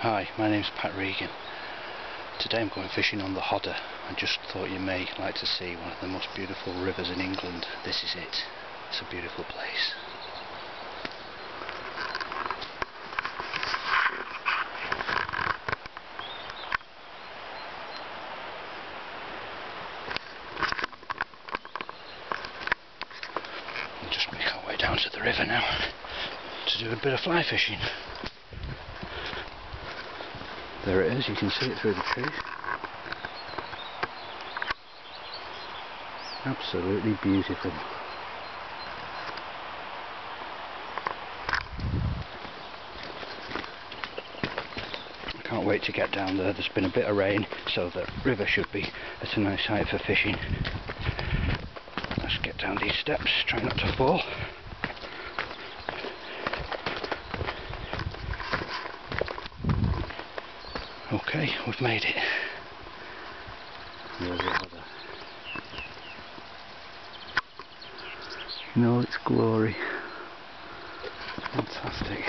Hi, my name's Pat Regan. Today I'm going fishing on the Hodder. I just thought you may like to see one of the most beautiful rivers in England. This is it. It's a beautiful place. I'm just make our way down to the river now to do a bit of fly fishing. There it is, you can see it through the trees. Absolutely beautiful. I can't wait to get down there. There's been a bit of rain, so the river should be at a nice height for fishing. Let's get down these steps, try not to fall. Okay, we've made it. There's Hodder. In all its glory. Fantastic.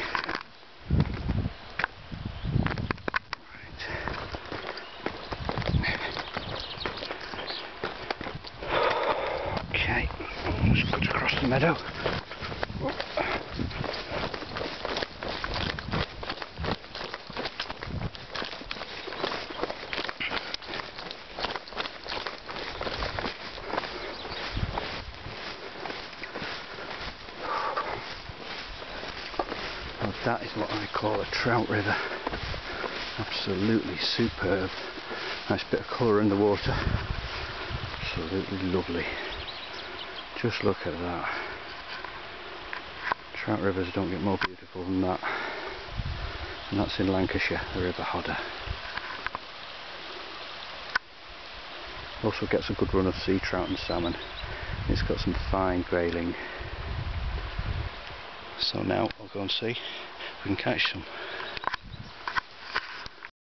Right. Okay, let's cut across the meadow. That is what I call a trout river. Absolutely superb. Nice bit of colour in the water. Absolutely lovely. Just look at that. Trout rivers don't get more beautiful than that. And that's in Lancashire, the River Hodder. Also gets a good run of sea trout and salmon. It's got some fine grayling. So now I'll go and see if we can catch some.